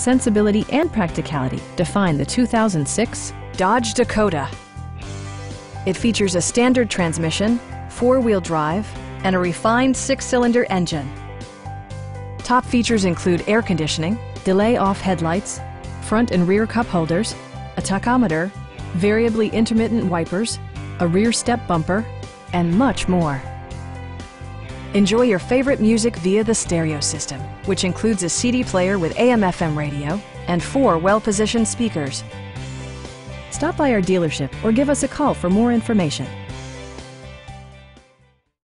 sensibility, and practicality define the 2006 Dodge Dakota. It features a standard transmission, four-wheel drive, and a refined six-cylinder engine. Top features include air conditioning, delay-off headlights, front and rear cup holders, a tachometer, variably intermittent wipers, a rear step bumper, and much more. Enjoy your favorite music via the stereo system, which includes a CD player with AM-FM radio and four well-positioned speakers. Stop by our dealership or give us a call for more information.